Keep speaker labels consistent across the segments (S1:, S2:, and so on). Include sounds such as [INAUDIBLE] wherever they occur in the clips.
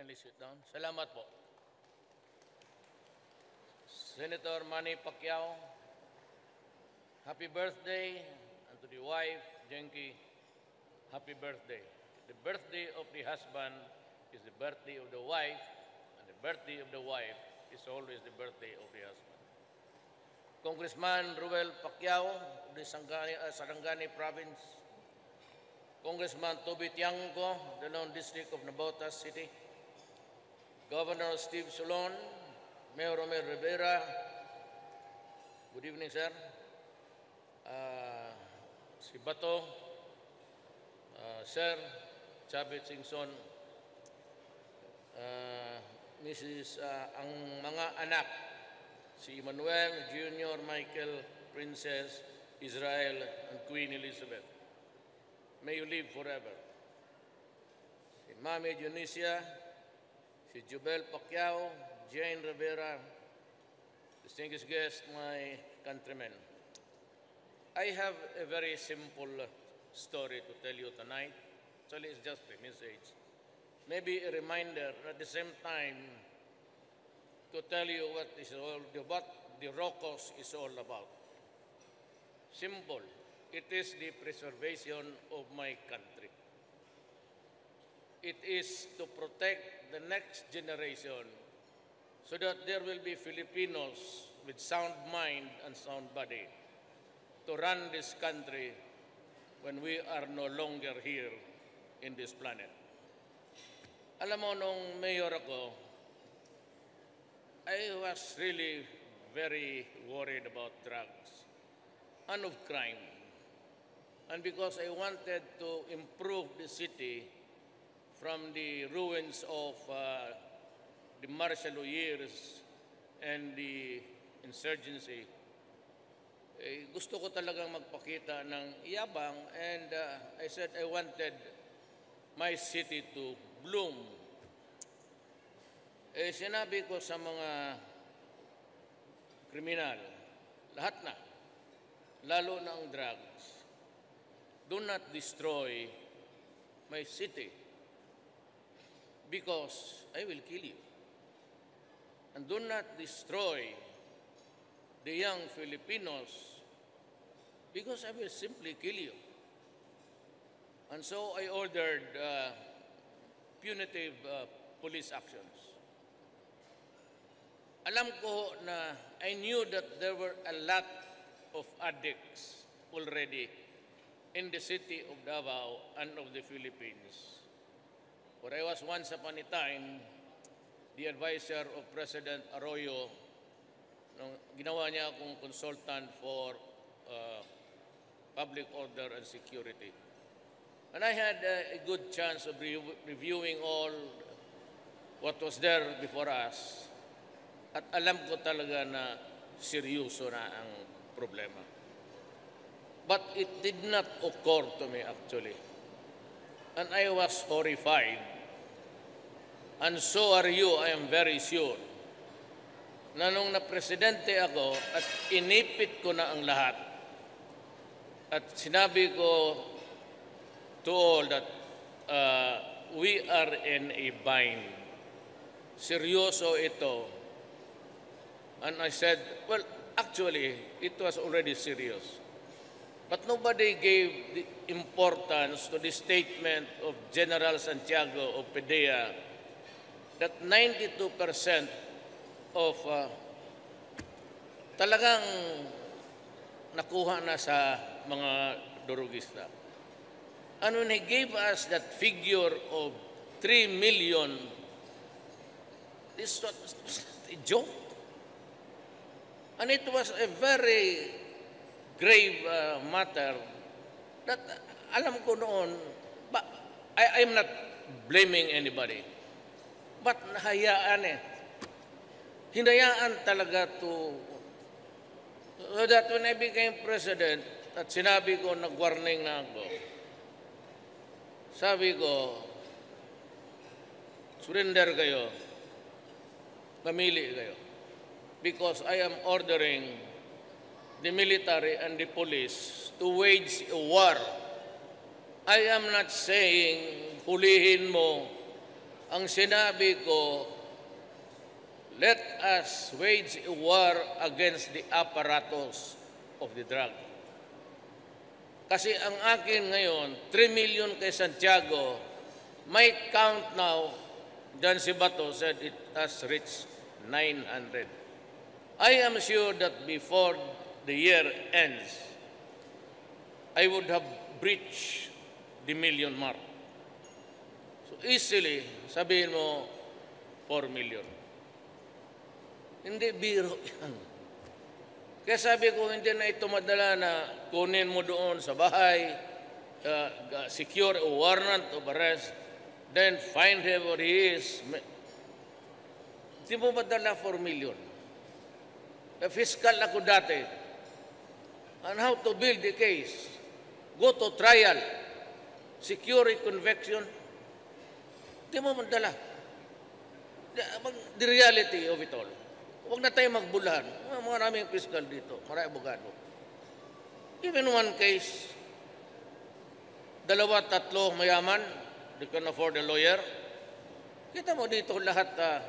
S1: kindly sit down. Salamat po. Senator Manny Pacquiao, happy birthday, and to the wife, Jenky, happy birthday. The birthday of the husband is the birthday of the wife, and the birthday of the wife is always the birthday of the husband. Congressman Ruel Pacquiao of the Sangani, uh, Sarangani Province, Congressman Toby Tiangco, the non-district of Navotas City, Governor Steve Solon, Mayor Romel Rivera, good evening, sir. Uh, si Bato, uh, Sir Chavit Singson, uh, Mrs. uh, ang mga anak, si Emmanuel Junior Michael, Princess Israel, and Queen Elizabeth. May you live forever. Si Mami Dionisia, si Jubel Pacquiao, Jane Rivera, distinguished guests, my countrymen. I have a very simple story to tell you tonight. Actually, it's just a message. Maybe a reminder at the same time to tell you what is all what the Rocos is all about. Simple. It is the preservation of my country. It is to protect the next generation so that there will be Filipinos with sound mind and sound body to run this country when we are no longer here in this planet. Alam mo, nung mayor ako, I was really very worried about drugs and of crime. And because I wanted to improve the city from the ruins of uh, the martial years and the insurgency, eh, gusto ko talagang magpakita ng yabang and uh, I said I wanted my city to bloom. Eh, sinabi ko sa mga kriminal, lahat na, lalo na ang drugs, do not destroy my city because I will kill you. And do not destroy the young Filipinos because I will simply kill you. And so I ordered uh, punitive uh, police actions. Alam ko na I knew that there were a lot of addicts already in the city of Davao and of the Philippines. For I was once upon a time the advisor of President Arroyo nung ginawa niya akong consultant for uh, public order and security. And I had uh, a good chance of re- reviewing all what was there before us. At alam ko talaga na seryoso na ang problema. But it did not occur to me actually. And I was horrified. And so are you, I am very sure. Na nung na-presidente ako at inipit ko na ang lahat, at sinabi ko to all that uh, we are in a bind. Seryoso ito. And I said, well, actually, it was already serious. But nobody gave the importance to the statement of General Santiago of PDEA that 92% of uh, talagang nakuha na sa mga durugista. And when he gave us that figure of 3 million, this was a joke. And it was a very grave uh, matter that uh, alam ko noon, I, I'm not blaming anybody. But nahayaan eh. Hinayaan talaga to so that when I became president at sinabi ko, nag-warning na ako, sabi ko, surrender kayo, mamili kayo. Because I am ordering the military and the police to wage a war. I am not saying hulihin mo ang sinabi ko, let us wage a war against the apparatus of the drug. Kasi ang akin ngayon, 3 million kay Santiago, my count now, John Sibato said it has reached 900. I am sure that before the year ends, I would have breached the million mark. So easily, sabihin mo, 4 million. Hindi biro yan. Kaya sabi ko, hindi na ito madala na kunin mo doon sa bahay, uh, secure a warrant of arrest, then find him where he is. Hindi mo madala 4 million. A fiscal ako dati. On how to build the case. Go to trial. Secure a conviction. Hindi mo madala. The reality of it all. Huwag na tayo magbulahan. Maraming fiscal dito, maraming abogado. Even one case, dalawa, tatlo, mayaman, they can afford a lawyer. Kita mo dito lahat, uh,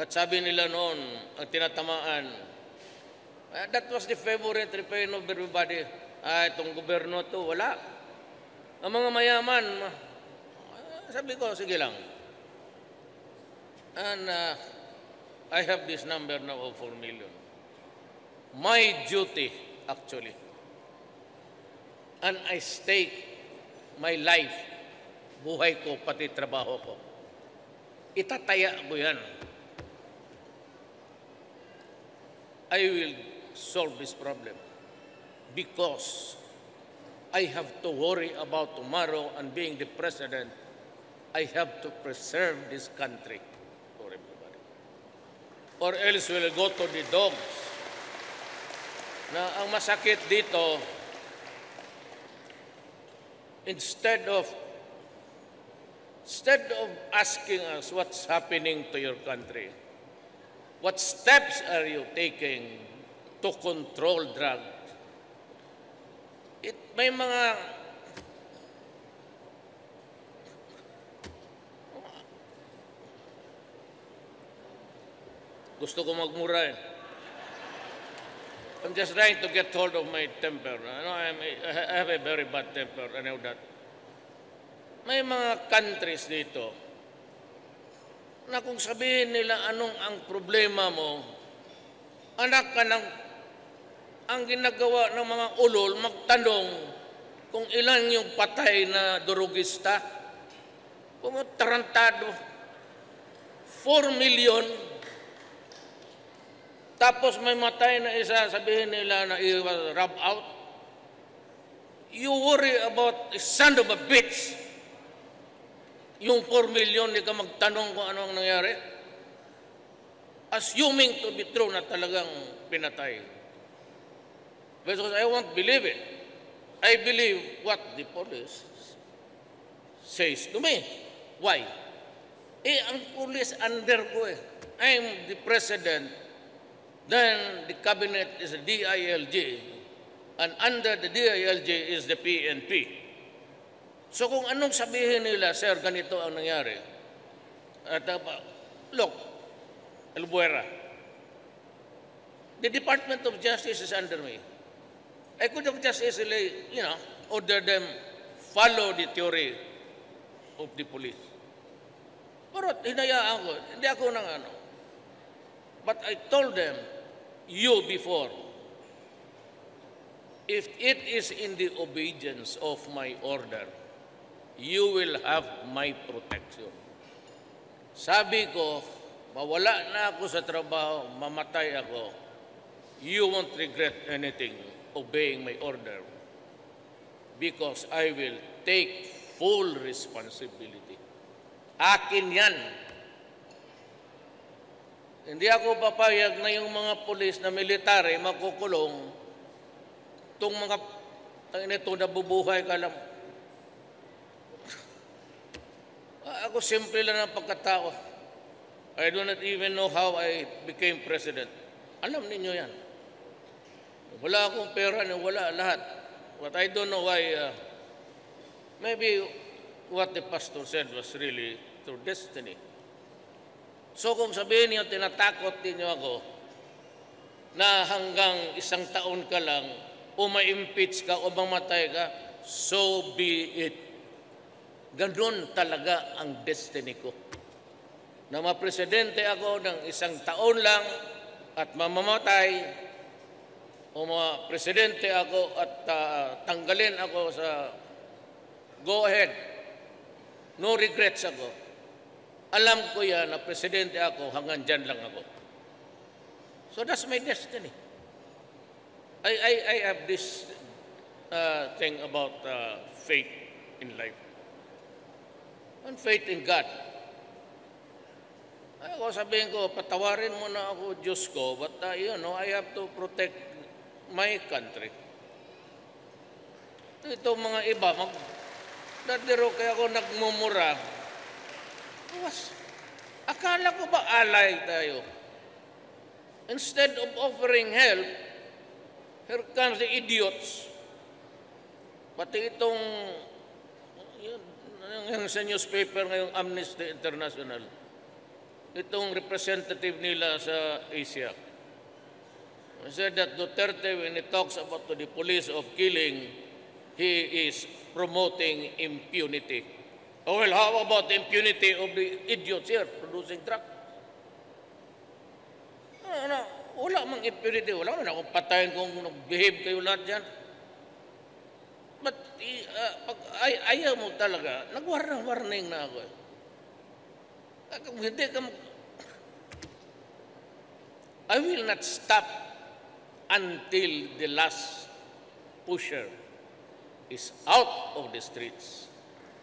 S1: at sabi nila noon, ang tinatamaan, uh, that was the favorite refrain of everybody. Ah, itong gobyerno to, wala. Ang mga mayaman, uh, sabi ko, sige lang. And uh, I have this number now of 4 million. My duty, actually, and I stake my life, buhay ko, pati trabaho ko. Itataya ko yan. I will solve this problem. Because I have to worry about tomorrow and being the president, I have to preserve this country. Or else will go to the dogs. Na ang masakit dito, instead of instead of asking us what's happening to your country, what steps are you taking to control drugs? It, may mga Gusto ko magmura eh. I'm just trying to get hold of my temper. I know I'm, I have a very bad temper. I know that. May mga countries dito na kung sabihin nila anong ang problema mo, anak ka ng ang ginagawa ng mga ulol magtanong kung ilan yung patay na durugista. Kung tarantado, 4 million tapos may matay na isa, sabihin nila na i rub out. You worry about a son of a bitch. Yung 4 million, di ka magtanong kung ano ang nangyari. Assuming to be true na talagang pinatay. Because I won't believe it. I believe what the police says to me. Why? Eh, ang police under ko eh. I'm the president Then the cabinet is a DILG, and under the DILG is the PNP. So kung anong sabihin nila, sir, ganito ang nangyari. At uh, look, Albuera, the Department of Justice is under me. I could have just easily, you know, order them follow the theory of the police. Pero hinayaan ko, hindi ako nang ano. But I told them, you before. If it is in the obedience of my order, you will have my protection. Sabi ko, mawala na ako sa trabaho, mamatay ako, you won't regret anything obeying my order because I will take full responsibility. Akin yan hindi ako papayag na yung mga pulis na military makukulong itong mga ito na bubuhay ka lang. ako simple lang ang pagkatao. I do not even know how I became president. Alam ninyo yan. Wala akong pera na wala lahat. But I don't know why, uh, maybe what the pastor said was really or destiny. So kung sabihin niyo, tinatakot niyo ako na hanggang isang taon ka lang, o ma-impeach ka o mamatay ka, so be it. Ganon talaga ang destiny ko. Na mapresidente ako ng isang taon lang at mamamatay, o presidente ako at ah, tanggalin ako sa go ahead. No regrets ako. Alam ko yan na presidente ako, hanggang dyan lang ako. So that's my destiny. I, I, I have this uh, thing about uh, faith in life. And faith in God. Ako sabihin ko, patawarin mo na ako, Diyos ko, but uh, you know, I have to protect my country. Ito mga iba, mag, dadiro kaya ako nagmumura. Was, akala ko ba alay tayo? Instead of offering help, here comes the idiots. Pati itong, yun, yung sa newspaper ngayong Amnesty International, itong representative nila sa Asia. He said that Duterte, when he talks about to the police of killing, he is promoting impunity. Oh, well, how about the impunity of the idiots here producing drugs? Ano, ano, wala mang impunity. Wala man akong patayin kung nag-behave kayo lahat dyan. But ah, pag ay, ayaw mo talaga, nag-warning na ako. eh. Hindi ka I will not stop until the last pusher is out of the streets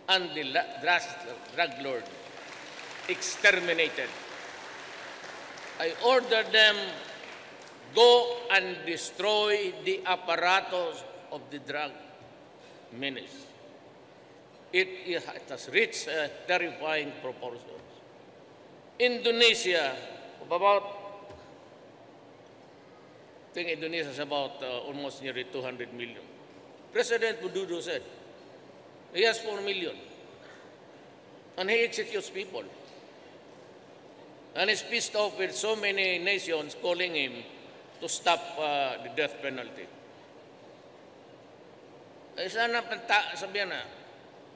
S1: and the drug, lord exterminated. I order them go and destroy the apparatus of the drug menace. It, it has reached uh, terrifying proportions. Indonesia, about I think Indonesia is about uh, almost nearly 200 million. President Widodo said, he has 4 million. And he executes people. And he's pissed off with so many nations calling him to stop uh, the death penalty. Eh sana panta, sabihan na,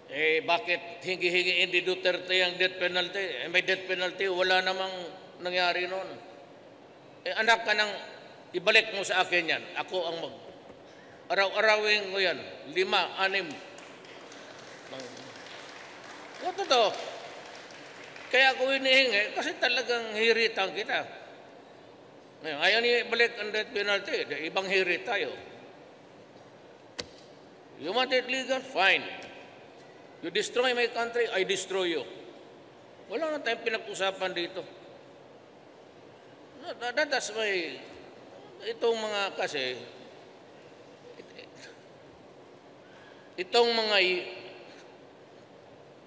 S1: eh bakit hingi-hingiin ni Duterte ang death penalty? Eh may death penalty, wala namang nangyari noon. Eh anak ka ng, ibalik mo sa akin yan. Ako ang mag, araw-arawin ko yan. Lima, anim. Yung totoo. Kaya ako hinihingi kasi talagang hiritan kita. Ngayon, ayaw niya ibalik ang death penalty. Ibang hirit tayo. You want it legal? Fine. You destroy my country, I destroy you. Wala na tayong pinag-usapan dito. No, that, that's why itong mga kasi itong mga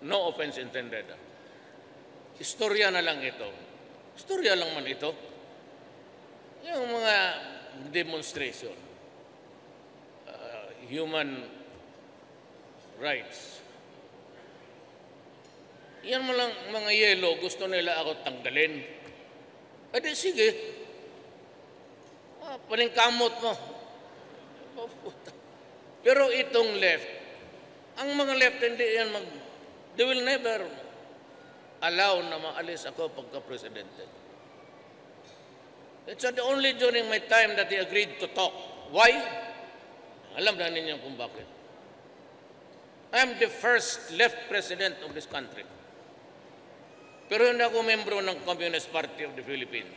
S1: no offense intended. ah. Istorya na lang ito. Istorya lang man ito. Yung mga demonstration, uh, human rights. Yan mo lang mga yelo, gusto nila ako tanggalin. E di sige. Ah, paningkamot mo. Oh, puta. Pero itong left, ang mga left hindi yan mag, they will never allow na maalis ako pagka-presidente. It's the only during my time that they agreed to talk. Why? Alam na ninyo kung bakit. I am the first left president of this country. Pero hindi ako membro ng Communist Party of the Philippines.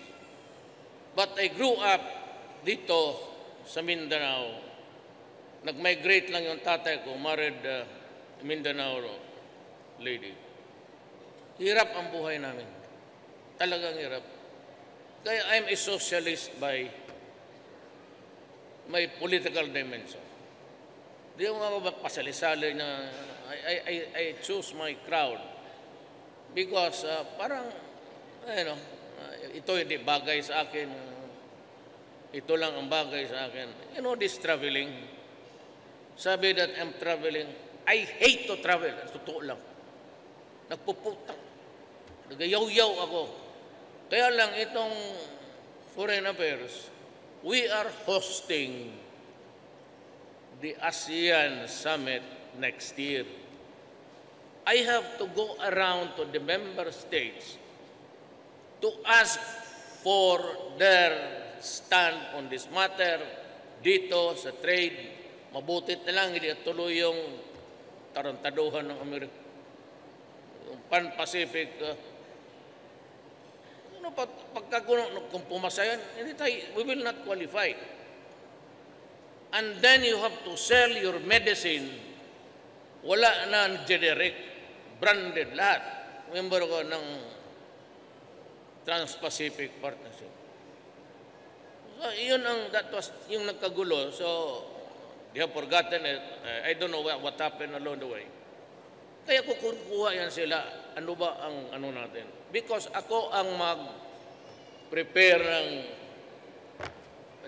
S1: But I grew up dito sa Mindanao. Nag-migrate lang yung tatay ko, married uh, Mindanao lady. Hirap ang buhay namin. Talagang hirap. Kaya I'm a socialist by my political dimension. Di ako mapapasali-sali na I, I, I, choose my crowd because uh, parang, ano, uh, ito hindi bagay sa akin. uh, ito lang ang bagay sa akin. You know, this traveling, sabi that I'm traveling, I hate to travel. Totoo lang. Nagpuputang. nagayaw-yaw ako. Kaya lang itong foreign affairs, we are hosting the ASEAN summit next year. I have to go around to the member states to ask for their stand on this matter dito sa trade. Mabutit na lang hindi tuloy yung tarantaduhan ng Amerika. Yung Pan-Pacific. Uh, ano pag, pagka kung, pumasa yan, hindi tayo, we will not qualify. And then you have to sell your medicine. Wala na generic, branded lahat. Member ko ng Trans-Pacific Partnership. So, yun ang, that was yung nagkagulo. So, they have forgotten it. I don't know what, what happened along the way. Kaya kukuha yan sila. Ano ba ang ano natin? Because ako ang mag-prepare ng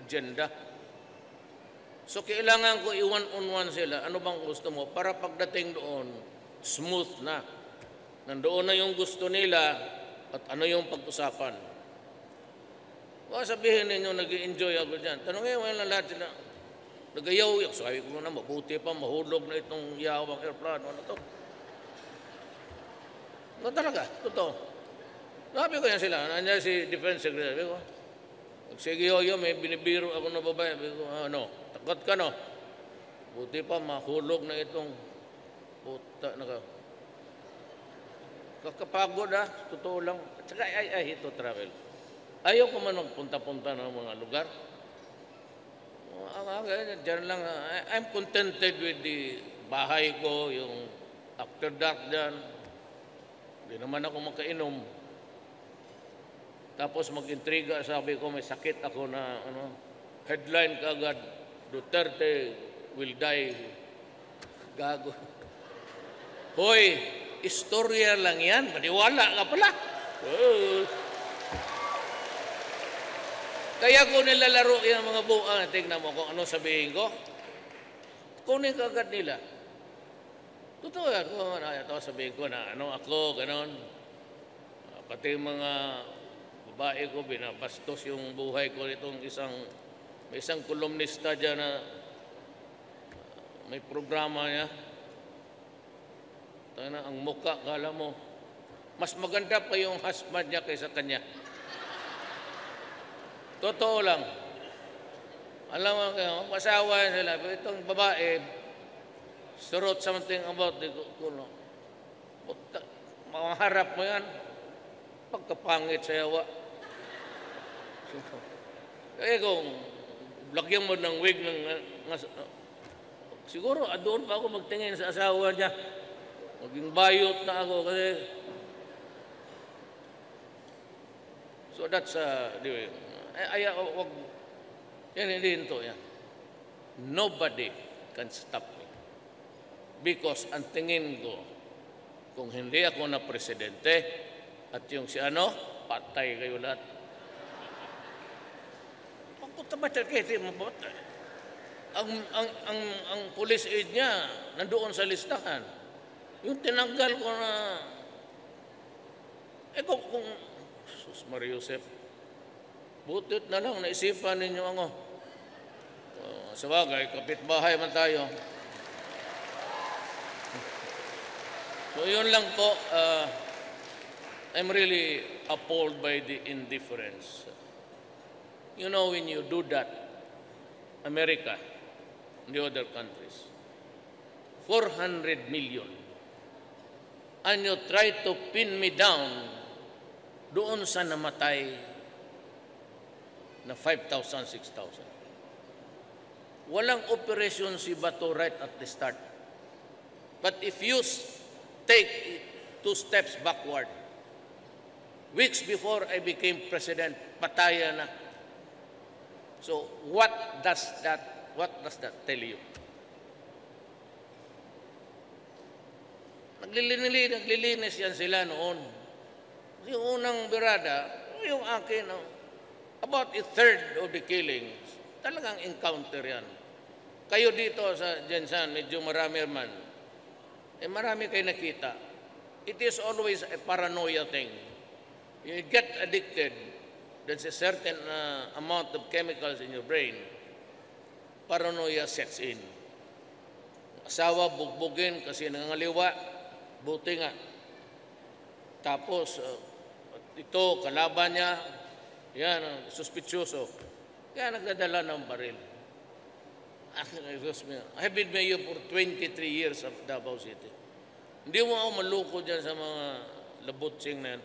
S1: agenda. So, kailangan ko i-one-on-one sila. Ano bang gusto mo? Para pagdating doon, smooth na. Nandoon na yung gusto nila at ano yung pag-usapan. Baka sabihin ninyo, nag enjoy ako dyan. Tanongin mo lang lahat sila. Nagayaw, sabi ko na, mabuti pa, mahulog na itong yawang aeroplano. Ano to? No talaga, totoo. Sabi ko yan sila, nandiyan si Defense Secretary. Sabi ko, pag sige yo, may binibiro ako na babae. Sabi ko, ano, takot ka no? Buti pa, mahulog na itong puta, naka, kakapagod ah, totoo lang. At saka, I, I hate travel. Ayaw ko man magpunta-punta ng mga lugar. Ah, ah, Diyan lang, ah, I'm contented with the bahay ko, yung after dark dyan. Hindi naman ako makainom. Tapos mag-intriga, sabi ko may sakit ako na ano, headline kagad, Duterte will die. Gago. Hoy, istorya lang yan. Maniwala ka pala. Oh. Kaya ko nilalaro yung mga buang. Tingnan mo kung ano sabihin ko. Kunin ka agad nila. Totoo yan. Kung ano, ito sabihin ko na ano ako, ganon. Ah, Pati mga babae ko, binabastos yung buhay ko itong isang, may isang kolumnista dyan na ah, may programa niya. Tayo na, ang muka, kala mo, mas maganda pa yung husband niya kaysa kanya. Totoo lang. Alam mo masawa sila. Pero itong babae, surot something about the kuno. Puta, Makaharap mo yan. Pagkapangit sa yawa. Kaya kung lagyan mo ng wig ng ng- siguro ah, doon pa ako magtingin sa asawa niya. Maging bayot na ako kasi So that's uh, the way. Ay, ay, wag, yan, hindi ito, yan. Nobody can stop me. Because ang tingin ko, kung hindi ako na presidente, at yung si ano, patay kayo lahat. Pagpunta ba siya kayo, mabatay? Ang, ang, ang, ang police aid niya, nandoon sa listahan. Yung tinanggal ko na, eh kung, kung Sus Maria Josep, butit na lang, naisipan ninyo ako. Uh, sa bagay, kapitbahay man tayo. So yun lang po, uh, I'm really appalled by the indifference. You know, when you do that, America, and the other countries, 400 million, and you try to pin me down doon sa namatay na 5,000, 6,000. Walang operation si Bato right at the start. But if you take two steps backward, weeks before I became president, pataya na. So what does that, what does that tell you? Naglilinis, naglilinis yan sila noon. Yung unang birada, yung akin, no, about a third of the killings, talagang encounter yan. Kayo dito sa Jensan, medyo marami man. Eh marami kayo nakita. It is always a paranoia thing. you get addicted, there's a certain uh, amount of chemicals in your brain, paranoia sets in. Asawa, bugbugin kasi nangangaliwa, buti nga. Tapos, uh, ito, kalaban niya, yan, uh, suspitsyoso. Kaya nagdadala ng baril. Akin, excuse me, I have been mayor for 23 years of Davao City. Hindi mo ako maluko dyan sa mga labutsing na yan.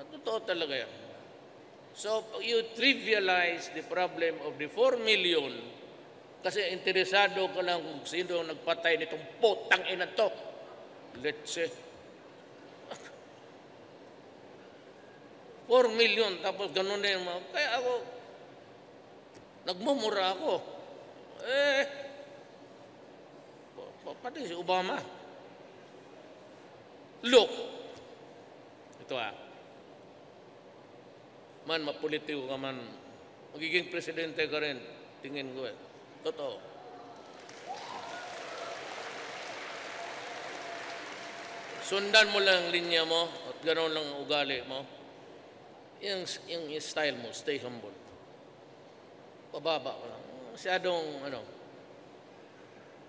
S1: At Totoo talaga yan. So, you trivialize the problem of the 4 million kasi interesado ka lang kung sino ang nagpatay nitong potang ina to. Let's say. 4 million, tapos ganun mga, kaya ako, nagmumura ako. Eh, pa- pa- pati si Obama. Look, ito ah, man, mapolitiko ka man, magiging presidente ka rin, tingin ko eh. Totoo. Sundan mo lang ang linya mo at gano'n lang ang ugali mo. Yung, yung style mo, stay humble. Pababa ko lang. Masyadong, ano,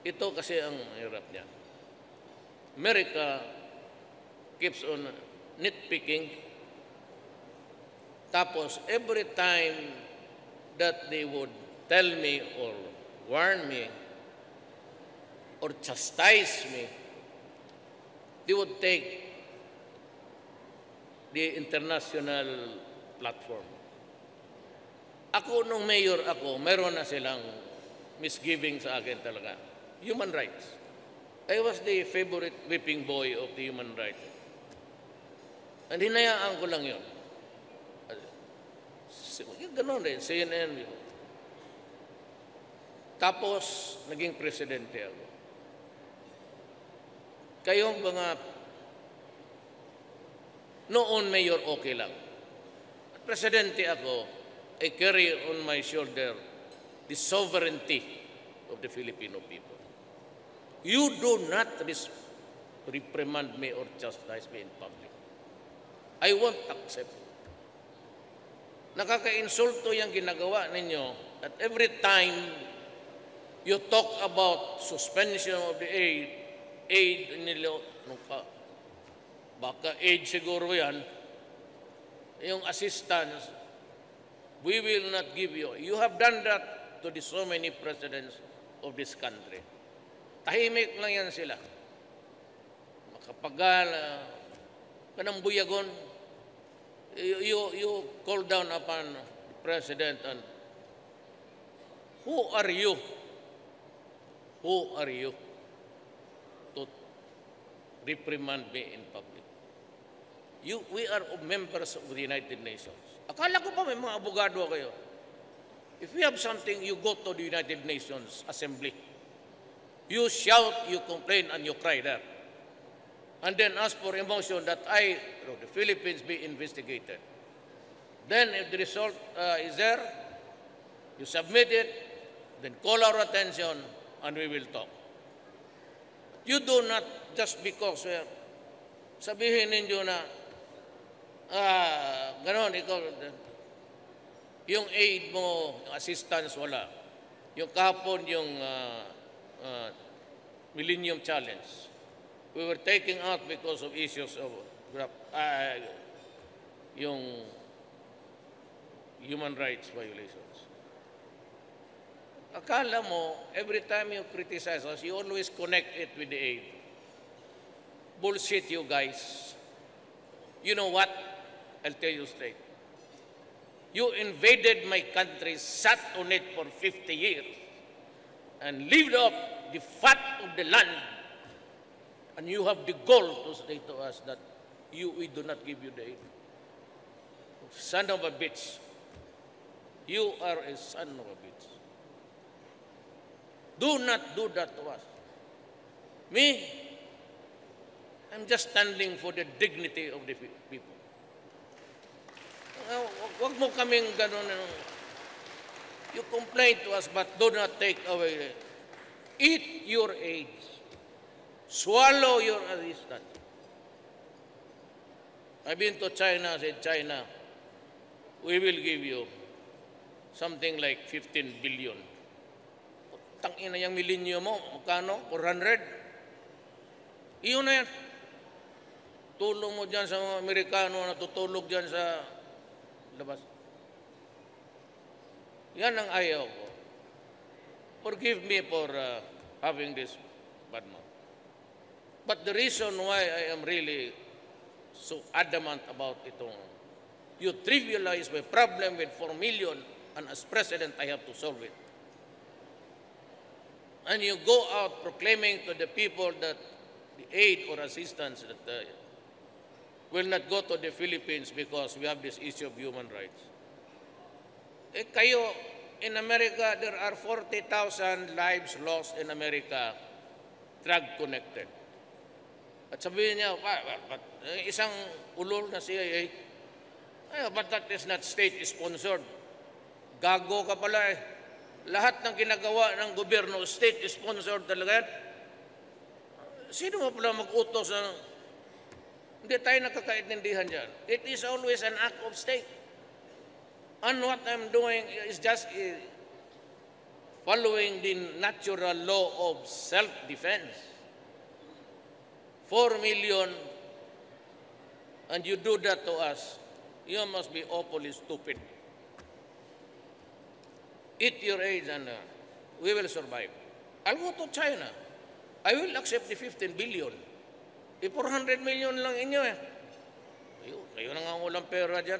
S1: ito kasi ang hirap niya. America keeps on nitpicking tapos, every time that they would tell me or warn me or chastise me, they would take the international platform. Ako, nung mayor ako, meron na silang misgiving sa akin talaga. Human rights. I was the favorite whipping boy of the human rights. And hinayaan ko lang yun. Ganon rin, CNN. yun. Tapos, naging presidente ako. Kayong mga noon mayor okay lang. At presidente ako, I carry on my shoulder the sovereignty of the Filipino people. You do not reprimand me or chastise me in public. I won't accept Nakaka-insulto yung ginagawa ninyo that every time you talk about suspension of the aid, aid nilo, ano ka, baka aid siguro yan, yung assistance, we will not give you. You have done that to the so many presidents of this country. Tahimik lang yan sila. Makapagal, kanang buyagon, you, you, you call down upon the president and who are you? Who are you to reprimand me in public? You, we are members of the United Nations. Akala ko pa may mga abogado kayo. If we have something, you go to the United Nations Assembly. You shout, you complain, and you cry there and then ask for a motion that I, or the Philippines, be investigated. Then, if the result uh, is there, you submit it, then call our attention, and we will talk. You do not just because uh, sabihin ninyo na ah, ganon, ikaw, yung aid mo, yung assistance, wala. Yung kahapon, yung uh, uh, Millennium Challenge, we were taking out because of issues of uh, yung human rights violations. Akala mo, every time you criticize us, you always connect it with the aid. Bullshit, you guys. You know what? I'll tell you straight. You invaded my country, sat on it for 50 years, and lived off the fat of the land and you have the goal to say to us that you, we do not give you the aid. Son of a bitch. You are a son of a bitch. Do not do that to us. Me, I'm just standing for the dignity of the people. Huwag mo kaming ganun. Eh, you complain to us but do not take away. Eat your aids. Swallow your assistance. I've been to China, said China, we will give you something like 15 billion. Tangina yung milenyo mo, magkano? 400? Iyon na yan. Tulong mo dyan sa mga Amerikano na tutulog dyan sa labas. Yan ang ayaw ko. Forgive me for uh, having this bad mouth. But the reason why I am really so adamant about itong you trivialize my problem with 4 million and as president I have to solve it. And you go out proclaiming to the people that the aid or assistance that uh, will not go to the Philippines because we have this issue of human rights. Eh kayo, in America, there are 40,000 lives lost in America drug connected. At sabihin niya, "Pa- pa- but, eh, isang ulol na CIA, eh, but that is not state-sponsored. Gago ka pala eh. Lahat ng ginagawa ng gobyerno, state-sponsored talaga yan. Sino mo pala mag-utos ng... Hindi tayo nakakaintindihan dyan. It is always an act of state. And what I'm doing is just eh, following the natural law of self-defense. Four million, and you do that to us, you must be awfully stupid. Eat your age and uh, we will survive. I'll go to China. I will accept the 15 billion. Eh, 400 million lang inyo eh. Kayo, kayo na nga ang walang pera dyan.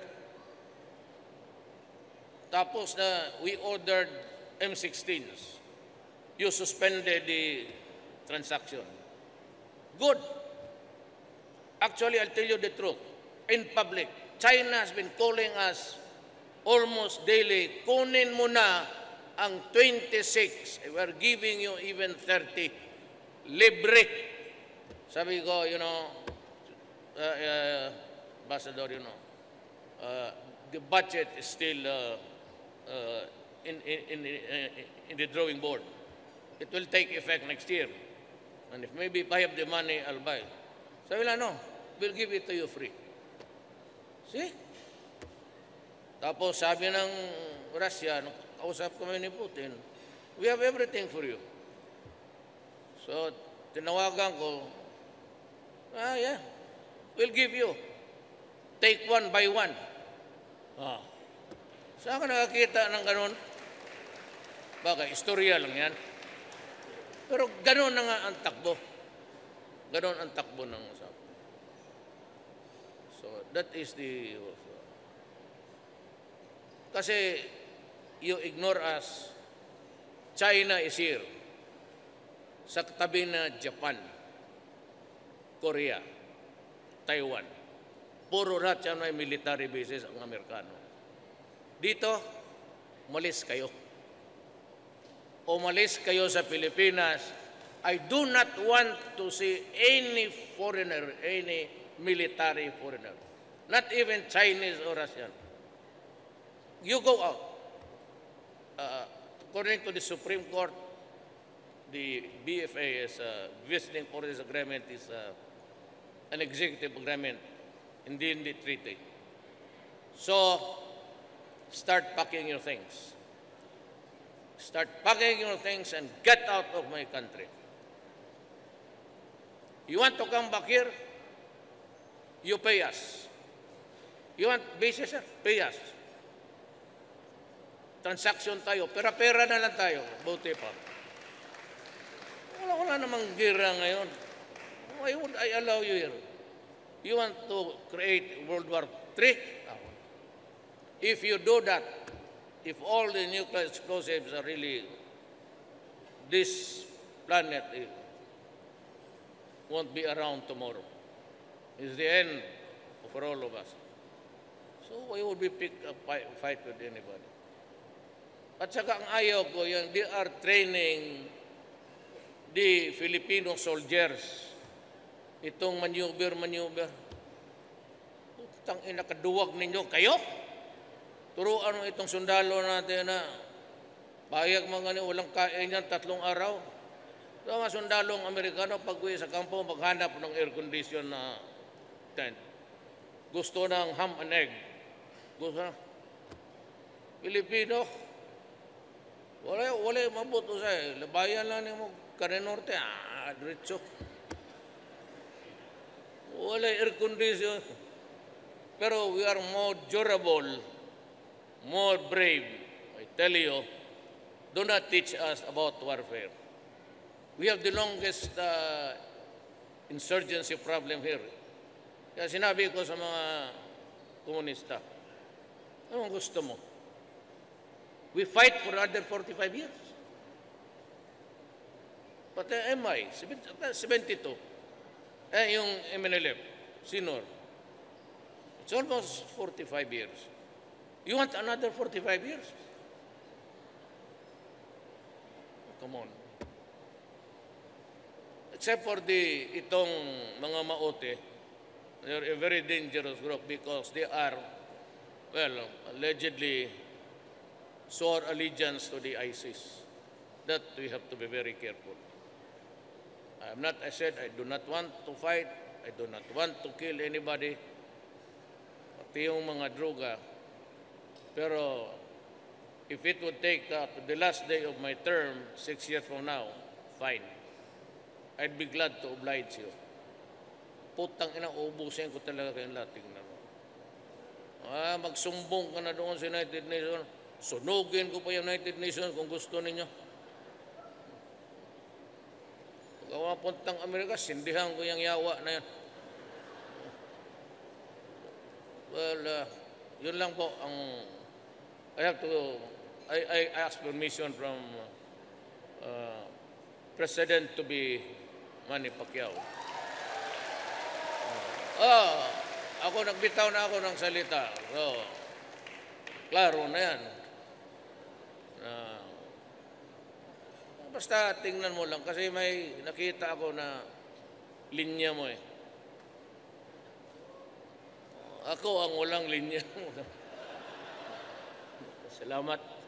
S1: Tapos na we ordered M16s. You suspended the transaction. Good. Actually, I'll tell you the truth. In public, China has been calling us almost daily, kunin mo na ang 26. We're giving you even 30. Libre. Sabi ko, you know, uh, uh, Ambassador, you know, uh, the budget is still uh, uh, in, in, in, in the drawing board. It will take effect next year. And if maybe if I have the money, I'll buy. Sabi nila, no, we'll give it to you free. See? Tapos sabi ng Russia, kausap kami ni Putin, we have everything for you. So, tinawagan ko, ah, yeah, we'll give you. Take one by one. Ah. Saan ka nakakita ng ganun? Baka, istorya lang yan. Pero ganun na nga ang takbo. Ganun ang takbo ng usapan. So, that is the... Kasi, you ignore us. China is here. Sa katabi na Japan, Korea, Taiwan. Puro lahat yan may military bases ang Amerikano. Dito, umalis kayo. Umalis kayo sa Pilipinas. I do not want to see any foreigner, any military foreigner. Not even Chinese or Russian. You go out. Uh, according to the Supreme Court, the BFA is uh, visiting for agreement is uh, an executive agreement, in the treaty. So, start packing your things. Start packing your things and get out of my country. You want to come back here? You pay us. You want basis, sir? Pay us. Transaction tayo. Pera-pera na lang tayo. Buti pa. Wala, wala namang gira ngayon. Why would I allow you here? You want to create World War III? If you do that, if all the nuclear explosives are really, this planet won't be around tomorrow. It's the end for all of us. So why would we pick a fight with anybody? At saka ang ayaw ko, yung they are training the Filipino soldiers. Itong maneuver, maneuver. Putang ina, kaduwag ninyo. Kayo? Turuan mo itong sundalo natin na payag mga ni walang kain yan tatlong araw. So, mga sundalong Amerikano, pag sa kampo, maghanap ng air condition na tent. gusto ng ham and egg. Gusto na. Pilipino, wala, wala mabuto sa Labayan lang ni mo, Karinorte, ah, diretso. Wala air condition. Pero we are more durable, more brave. I tell you, do not teach us about warfare. We have the longest uh, insurgency problem here. Kaya sinabi ko sa mga komunista, anong gusto mo? We fight for another 45 years. Pati MI, 72. Eh, yung MNLF, Sinor. It's almost 45 years. You want another 45 years? Come on. Except for the itong mga maote, they're a very dangerous group because they are, well, allegedly swore allegiance to the ISIS. That we have to be very careful. I'm not, I said, I do not want to fight. I do not want to kill anybody. Pati yung mga droga. Pero if it would take uh, to the last day of my term, six years from now, fine. I'd be glad to oblige you. Putang ina, ubusin ko talaga kayong lahat. Tingnan mo. Ah, magsumbong ka na doon sa United Nations. Sunugin ko pa United Nations kung gusto ninyo. Pag ako puntang Amerika, sindihan ko yung yawa na yan. Well, uh, yun lang po ang I have to I, I ask permission from uh, President to be Manny Pacquiao. Ah, ako nagbitaw na ako ng salita. So, klaro na yan. Ah, basta tingnan mo lang kasi may nakita ako na linya mo eh. Ako ang walang linya. [LAUGHS] Salamat.